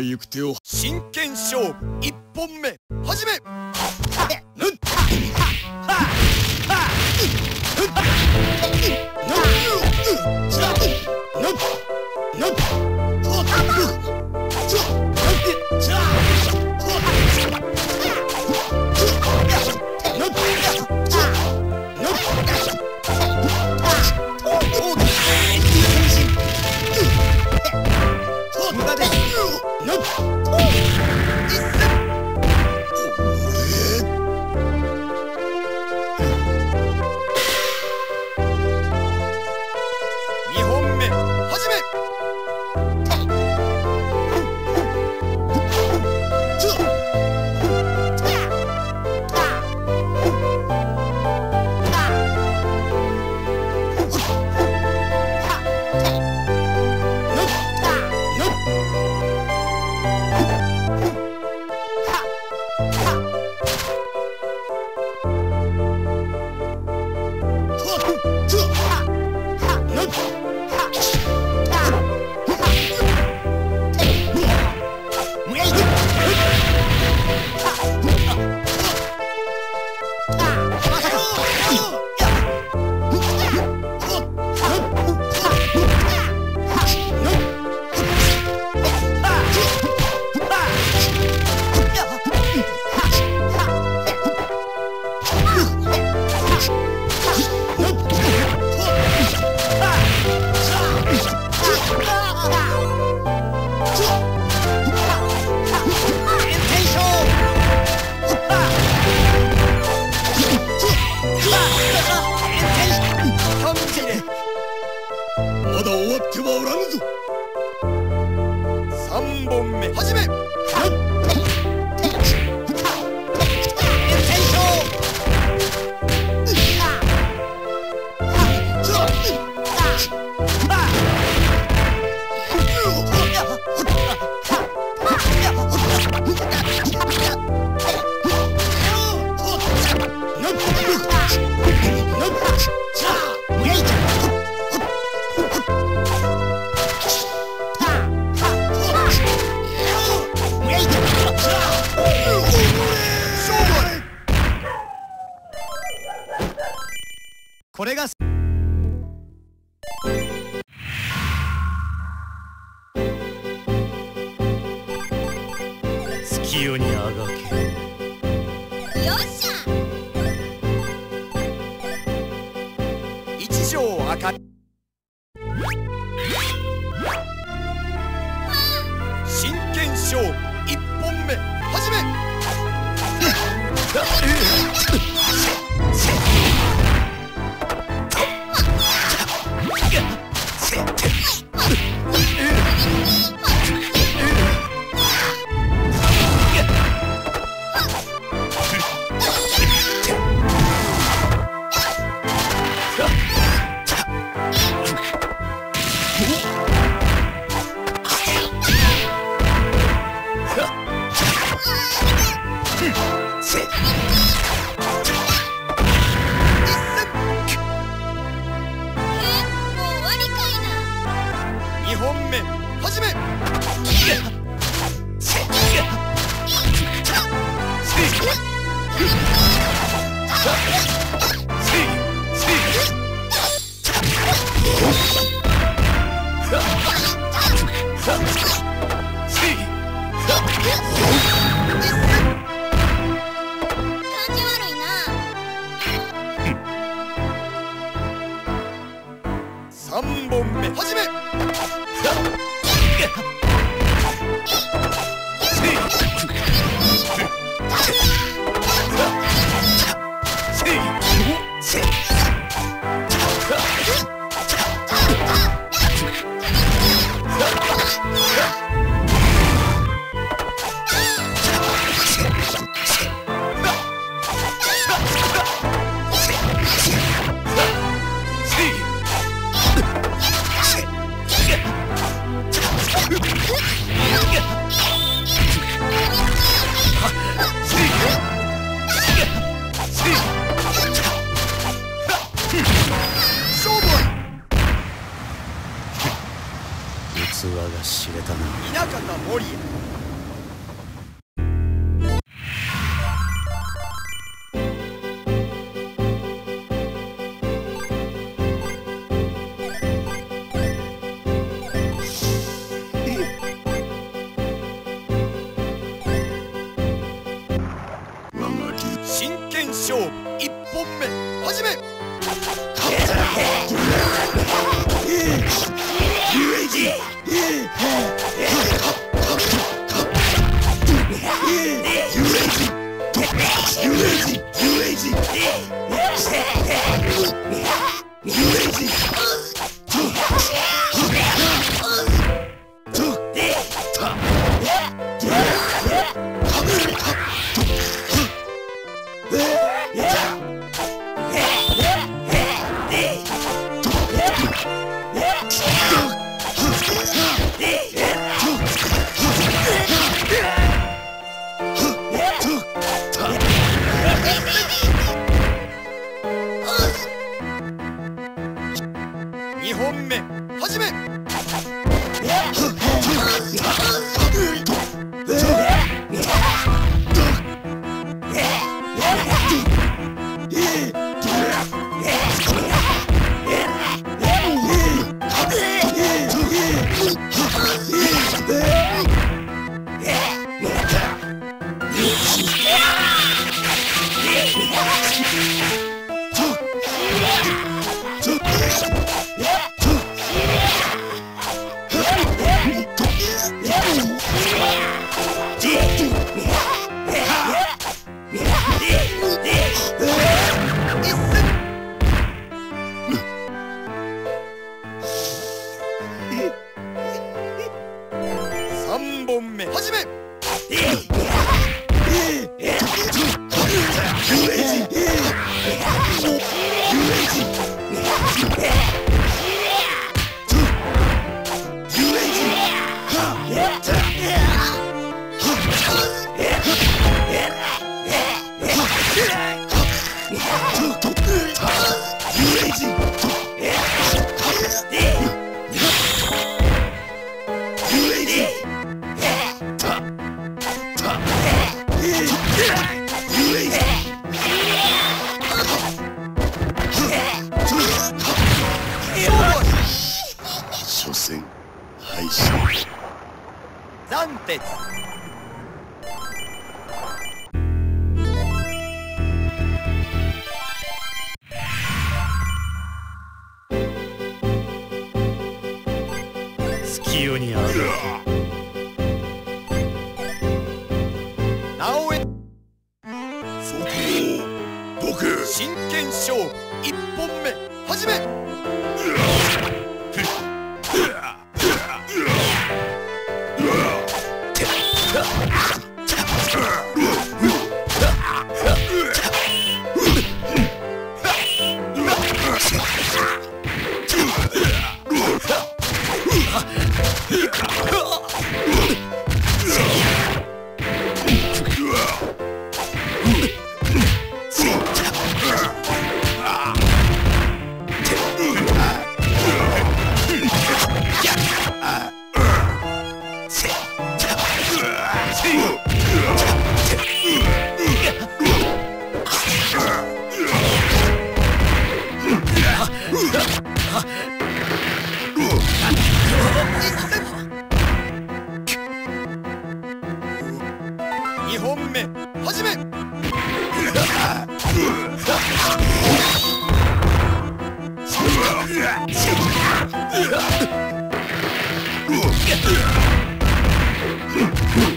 行く手を。真剣勝負。1本目。始め。はっ。Woo! これが月夜にあがけ始め方守也我が義真剣勝負。一本目始め二本目始め三本目始め所詮敗者。暫定月夜にあが直江。そこ僕。真剣勝負。一本目。始め二本目始め三本目始め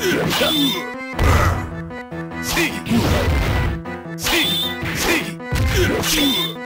Sieg! Sieg! Sieg! Sieg!